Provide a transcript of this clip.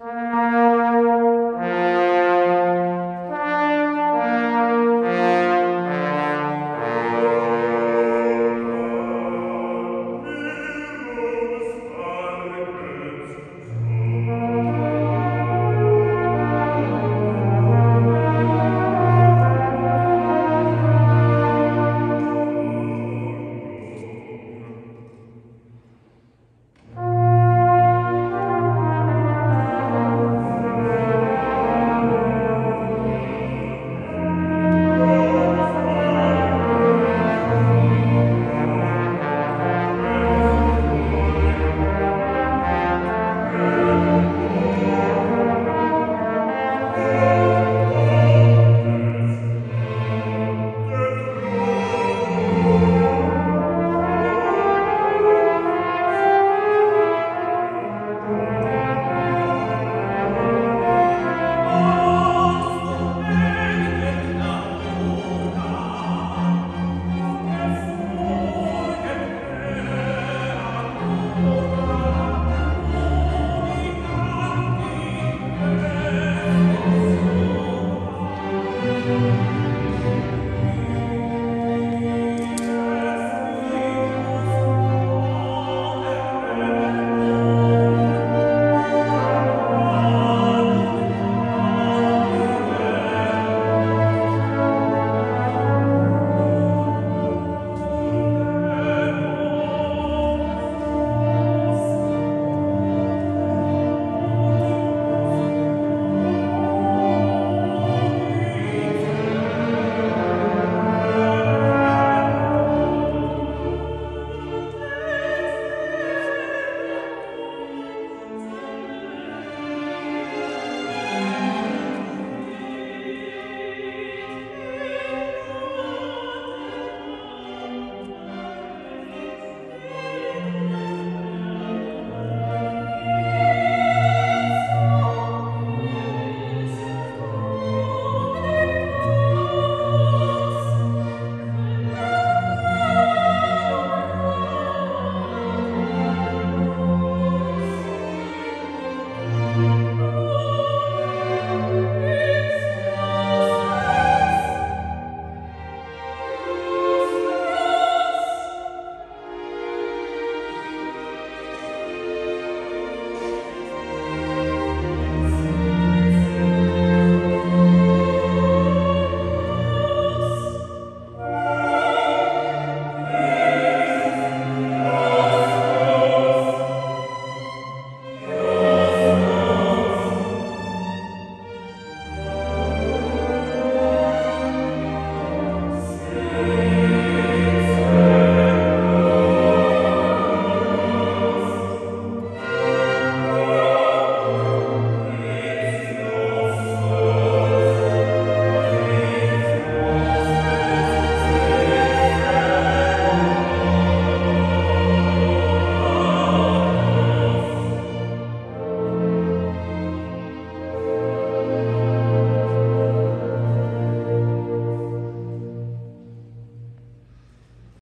Mm-hmm.